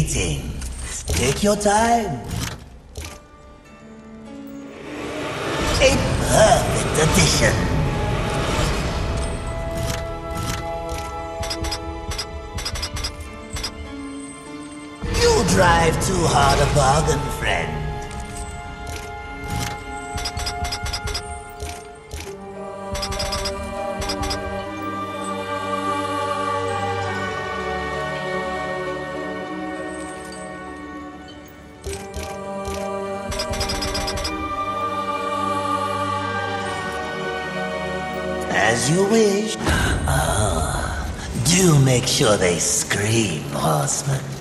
Greetings. Take your time. A perfect addition. You drive too hard a bargain, friend. You wish. Ah, Do make sure they scream, horseman.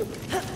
Ha!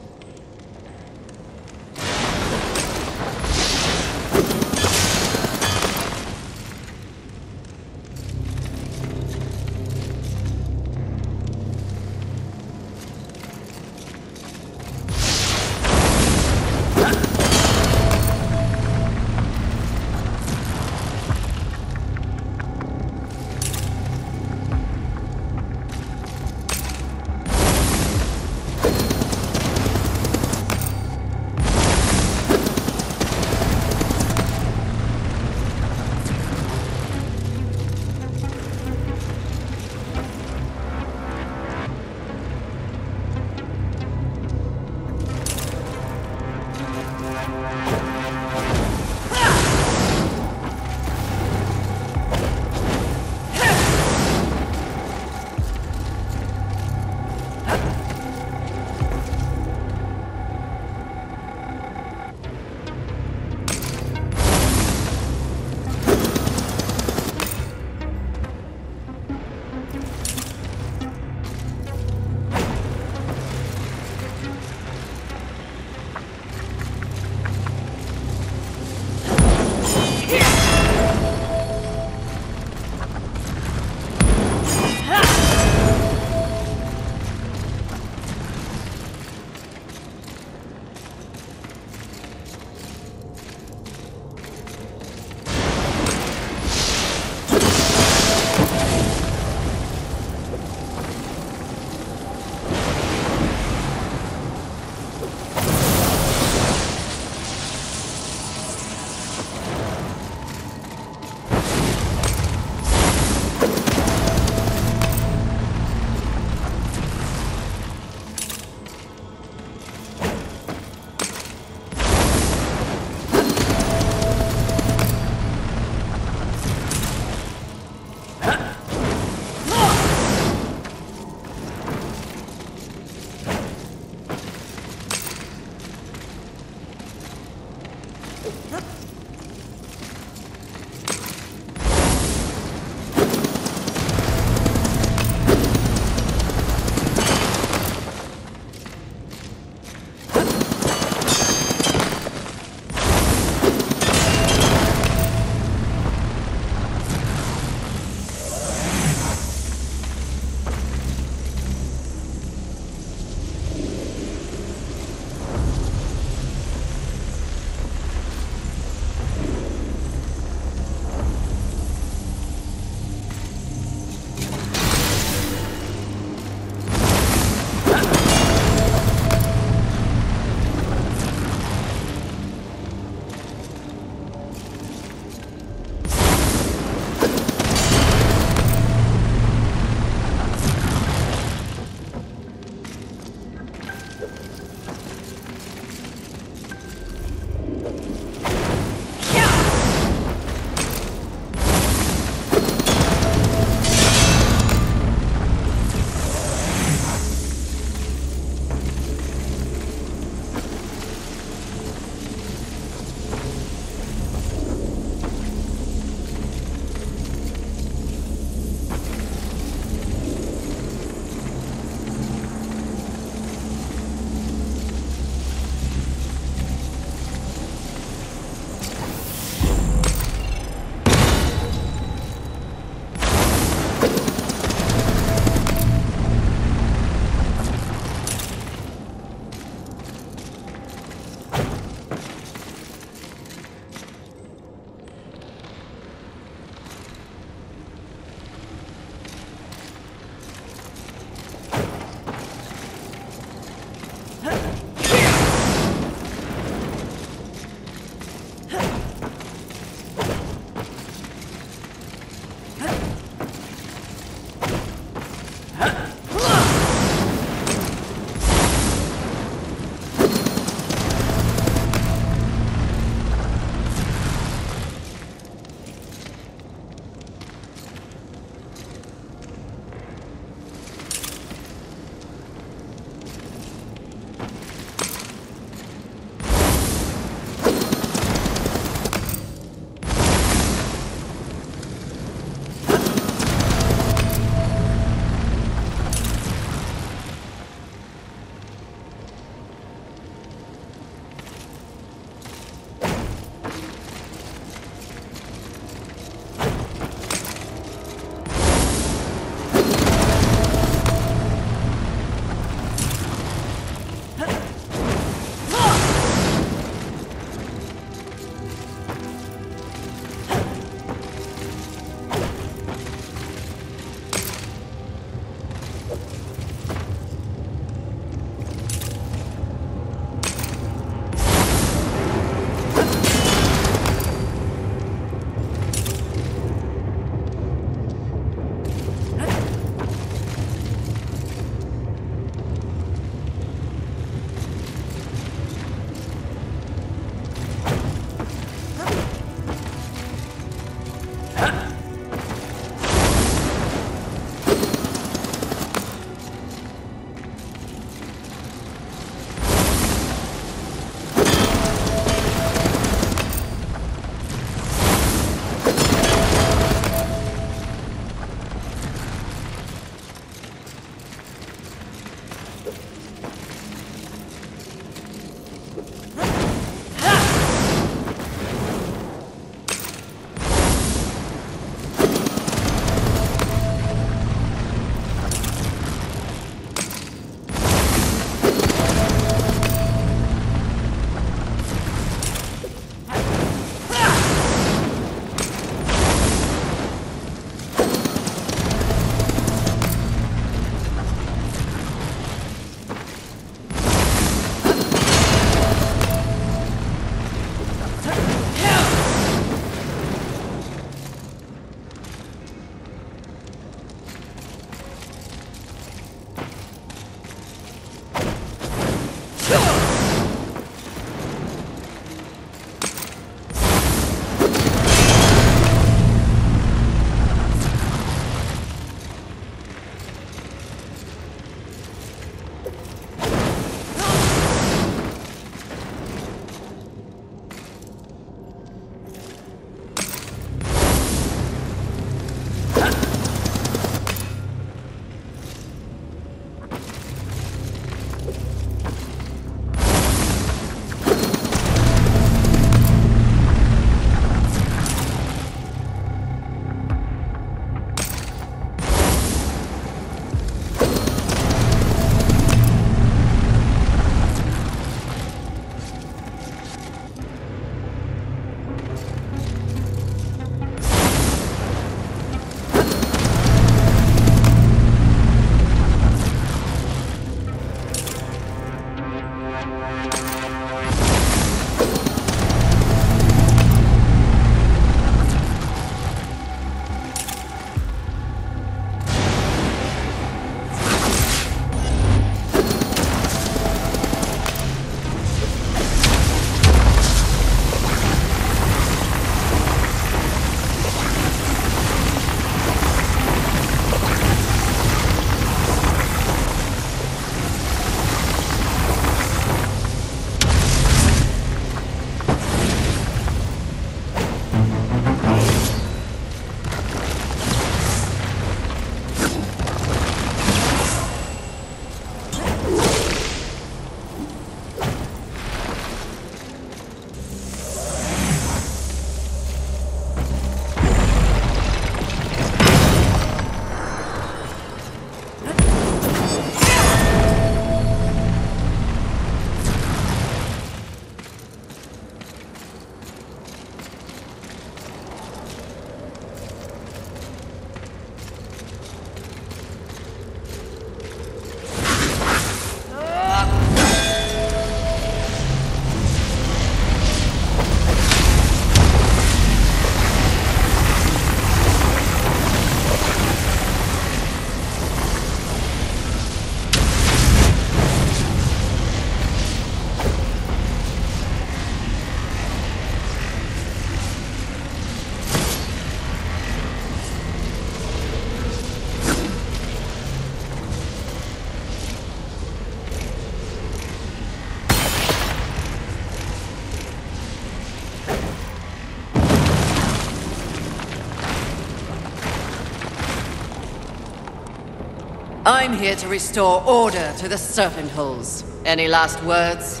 I'm here to restore order to the serpent holes. Any last words?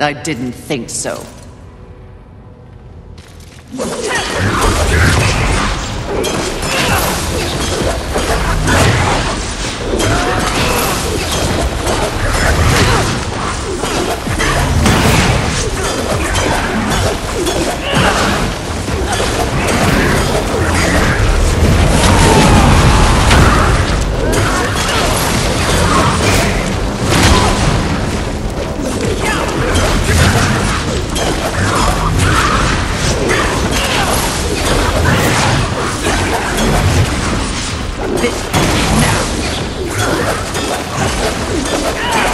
I didn't think so. this now!